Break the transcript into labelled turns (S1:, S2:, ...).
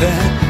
S1: that